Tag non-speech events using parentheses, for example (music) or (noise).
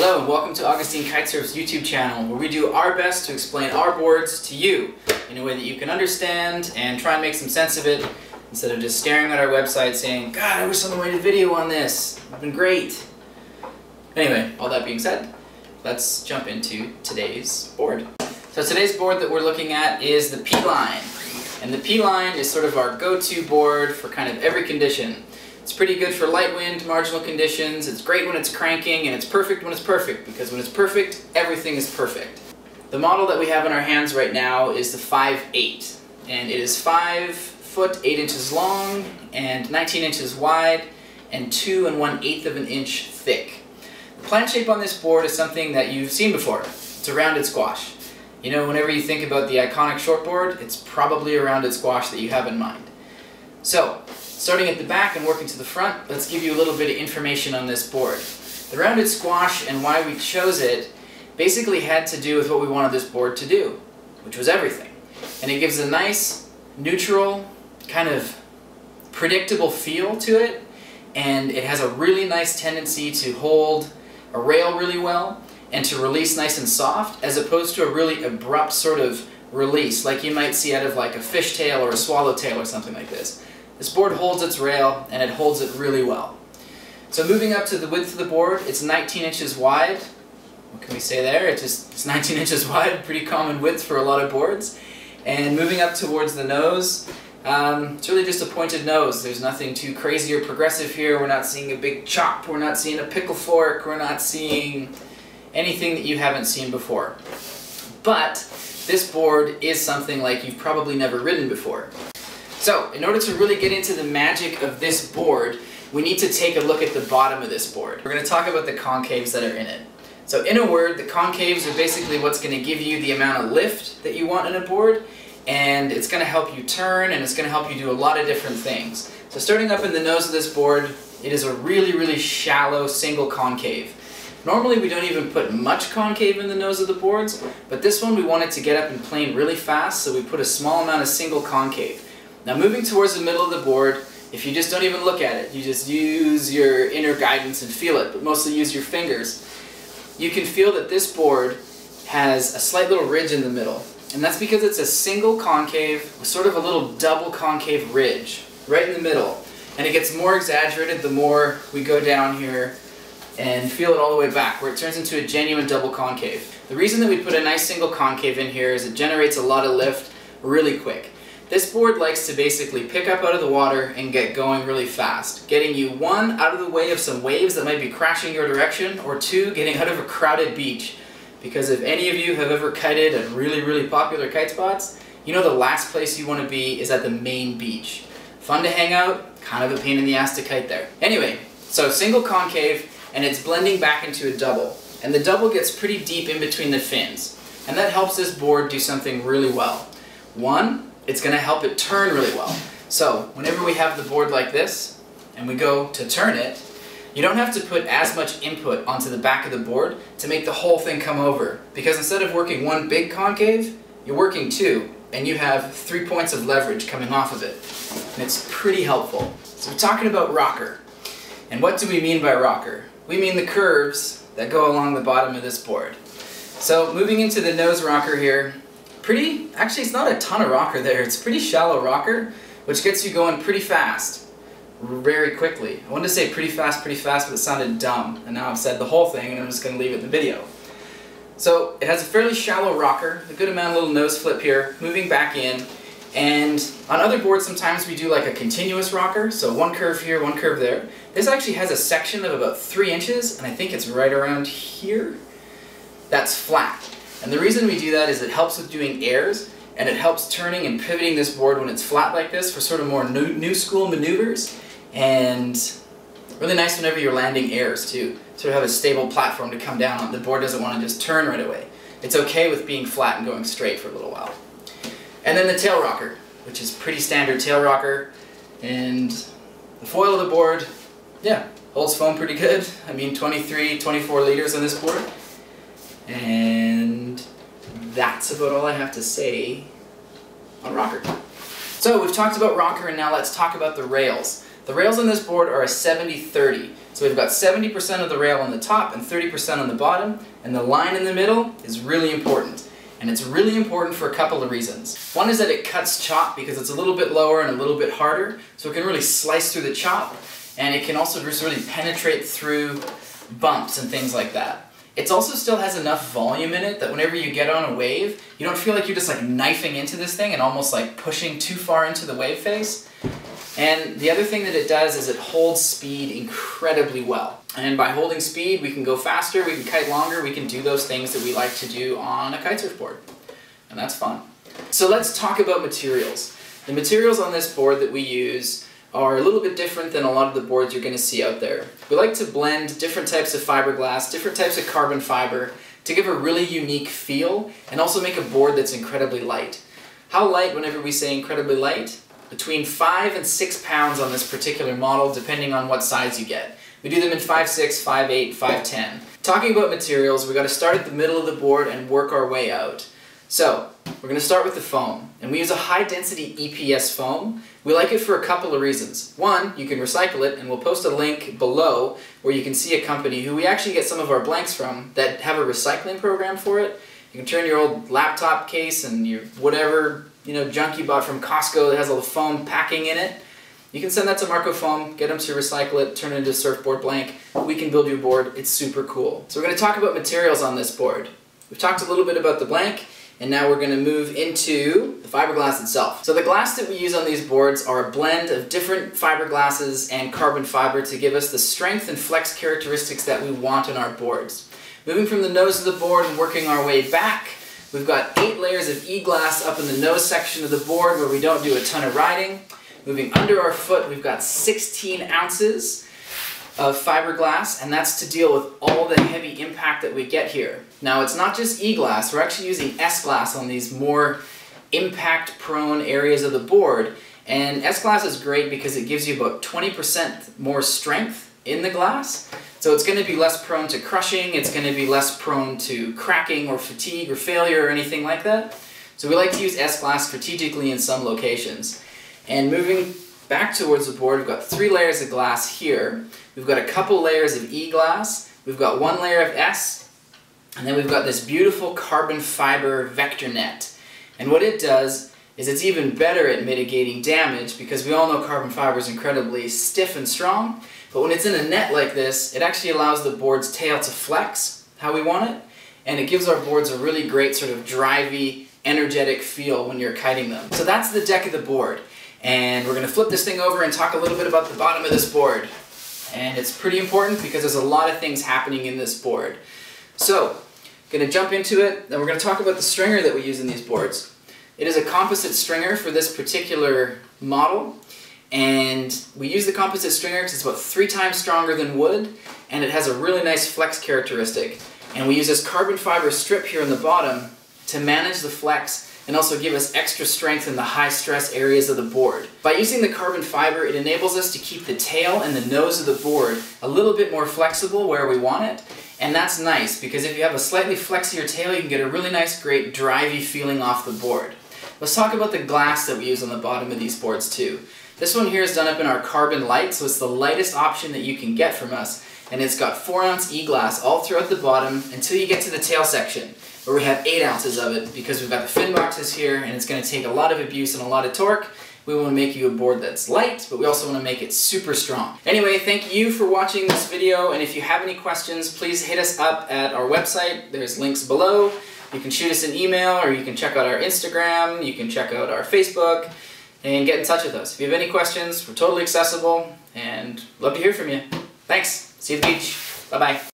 Hello and welcome to Augustine Kitesurf's YouTube channel where we do our best to explain our boards to you in a way that you can understand and try and make some sense of it instead of just staring at our website saying, God, I wish someone made a video on this. It's been great. Anyway, all that being said, let's jump into today's board. So today's board that we're looking at is the P-Line. And the P-Line is sort of our go-to board for kind of every condition. It's pretty good for light wind, marginal conditions, it's great when it's cranking, and it's perfect when it's perfect, because when it's perfect, everything is perfect. The model that we have in our hands right now is the 5.8, and it is 5 foot 8 inches long, and 19 inches wide, and 2 and 1 eighth of an inch thick. The plant shape on this board is something that you've seen before. It's a rounded squash. You know, whenever you think about the iconic shortboard, it's probably a rounded squash that you have in mind. So, Starting at the back and working to the front, let's give you a little bit of information on this board. The rounded squash and why we chose it basically had to do with what we wanted this board to do, which was everything. And it gives a nice, neutral, kind of predictable feel to it, and it has a really nice tendency to hold a rail really well and to release nice and soft, as opposed to a really abrupt sort of release, like you might see out of like a fishtail or a swallowtail or something like this. This board holds its rail and it holds it really well. So moving up to the width of the board, it's 19 inches wide. What can we say there? It's just it's 19 (laughs) inches wide, pretty common width for a lot of boards. And moving up towards the nose, um, it's really just a pointed nose. There's nothing too crazy or progressive here. We're not seeing a big chop. We're not seeing a pickle fork. We're not seeing anything that you haven't seen before. But this board is something like you've probably never ridden before. So, in order to really get into the magic of this board, we need to take a look at the bottom of this board. We're going to talk about the concaves that are in it. So in a word, the concaves are basically what's going to give you the amount of lift that you want in a board, and it's going to help you turn, and it's going to help you do a lot of different things. So starting up in the nose of this board, it is a really, really shallow single concave. Normally we don't even put much concave in the nose of the boards, but this one we wanted to get up and plane really fast, so we put a small amount of single concave. Now moving towards the middle of the board, if you just don't even look at it, you just use your inner guidance and feel it, but mostly use your fingers, you can feel that this board has a slight little ridge in the middle. And that's because it's a single concave sort of a little double concave ridge right in the middle. And it gets more exaggerated the more we go down here and feel it all the way back, where it turns into a genuine double concave. The reason that we put a nice single concave in here is it generates a lot of lift really quick. This board likes to basically pick up out of the water and get going really fast, getting you one, out of the way of some waves that might be crashing your direction, or two, getting out of a crowded beach. Because if any of you have ever kited at really, really popular kite spots, you know the last place you want to be is at the main beach. Fun to hang out, kind of a pain in the ass to kite there. Anyway, so single concave, and it's blending back into a double. And the double gets pretty deep in between the fins. And that helps this board do something really well. One, it's going to help it turn really well. So whenever we have the board like this and we go to turn it, you don't have to put as much input onto the back of the board to make the whole thing come over. Because instead of working one big concave, you're working two, and you have three points of leverage coming off of it. And it's pretty helpful. So we're talking about rocker. And what do we mean by rocker? We mean the curves that go along the bottom of this board. So moving into the nose rocker here, pretty, actually it's not a ton of rocker there, it's pretty shallow rocker, which gets you going pretty fast, very quickly. I wanted to say pretty fast, pretty fast, but it sounded dumb, and now I've said the whole thing, and I'm just going to leave it in the video. So it has a fairly shallow rocker, a good amount of little nose flip here, moving back in, and on other boards sometimes we do like a continuous rocker, so one curve here, one curve there. This actually has a section of about three inches, and I think it's right around here. That's flat. And the reason we do that is it helps with doing airs, and it helps turning and pivoting this board when it's flat like this for sort of more new, new school maneuvers, and really nice whenever you're landing airs too. Sort of have a stable platform to come down on. The board doesn't want to just turn right away. It's okay with being flat and going straight for a little while. And then the tail rocker, which is pretty standard tail rocker, and the foil of the board, yeah, holds foam pretty good. I mean 23, 24 liters on this board. And that's about all I have to say on rocker. So we've talked about rocker and now let's talk about the rails. The rails on this board are a 70-30. So we've got 70% of the rail on the top and 30% on the bottom, and the line in the middle is really important. And it's really important for a couple of reasons. One is that it cuts chop because it's a little bit lower and a little bit harder, so it can really slice through the chop, and it can also just really penetrate through bumps and things like that. It also still has enough volume in it that whenever you get on a wave, you don't feel like you're just like knifing into this thing and almost like pushing too far into the wave face. And the other thing that it does is it holds speed incredibly well. And by holding speed, we can go faster, we can kite longer, we can do those things that we like to do on a kitesurf board. And that's fun. So let's talk about materials. The materials on this board that we use are a little bit different than a lot of the boards you're going to see out there. We like to blend different types of fiberglass, different types of carbon fiber to give a really unique feel and also make a board that's incredibly light. How light whenever we say incredibly light? between 5 and 6 pounds on this particular model, depending on what size you get. We do them in 5.6, 5.8, 5.10. Talking about materials, we got to start at the middle of the board and work our way out. So, we're going to start with the foam, and we use a high density EPS foam. We like it for a couple of reasons. One, you can recycle it, and we'll post a link below where you can see a company who we actually get some of our blanks from that have a recycling program for it. You can turn your old laptop case and your whatever you know, junk you bought from Costco that has all the foam packing in it. You can send that to Marko Foam, get them to recycle it, turn it into a surfboard blank. We can build you a board. It's super cool. So we're going to talk about materials on this board. We've talked a little bit about the blank, and now we're going to move into the fiberglass itself. So the glass that we use on these boards are a blend of different fiberglasses and carbon fiber to give us the strength and flex characteristics that we want on our boards. Moving from the nose of the board and working our way back, We've got eight layers of E-glass up in the nose section of the board where we don't do a ton of riding. Moving under our foot, we've got 16 ounces of fiberglass, and that's to deal with all the heavy impact that we get here. Now, it's not just E-glass, we're actually using S-glass on these more impact-prone areas of the board, and S-glass is great because it gives you about 20% more strength in the glass, so it's going to be less prone to crushing, it's going to be less prone to cracking or fatigue or failure or anything like that. So we like to use S-glass strategically in some locations. And moving back towards the board, we've got three layers of glass here. We've got a couple layers of E-glass, we've got one layer of S, and then we've got this beautiful carbon fiber vector net. And what it does is it's even better at mitigating damage because we all know carbon fiber is incredibly stiff and strong, but when it's in a net like this, it actually allows the board's tail to flex how we want it, and it gives our boards a really great sort of drivey, energetic feel when you're kiting them. So that's the deck of the board, and we're going to flip this thing over and talk a little bit about the bottom of this board. And it's pretty important because there's a lot of things happening in this board. So, going to jump into it, and we're going to talk about the stringer that we use in these boards. It is a composite stringer for this particular model, and we use the composite stringer because it's about three times stronger than wood, and it has a really nice flex characteristic. And we use this carbon fiber strip here on the bottom to manage the flex and also give us extra strength in the high stress areas of the board. By using the carbon fiber, it enables us to keep the tail and the nose of the board a little bit more flexible where we want it, and that's nice because if you have a slightly flexier tail, you can get a really nice, great, drivey feeling off the board. Let's talk about the glass that we use on the bottom of these boards too. This one here is done up in our carbon light, so it's the lightest option that you can get from us. And it's got 4 ounce E-glass all throughout the bottom until you get to the tail section, where we have 8 ounces of it because we've got the fin boxes here and it's going to take a lot of abuse and a lot of torque. We want to make you a board that's light, but we also want to make it super strong. Anyway, thank you for watching this video, and if you have any questions, please hit us up at our website. There's links below. You can shoot us an email, or you can check out our Instagram, you can check out our Facebook and get in touch with us. If you have any questions, we're totally accessible and love to hear from you. Thanks. See you at the beach. Bye-bye.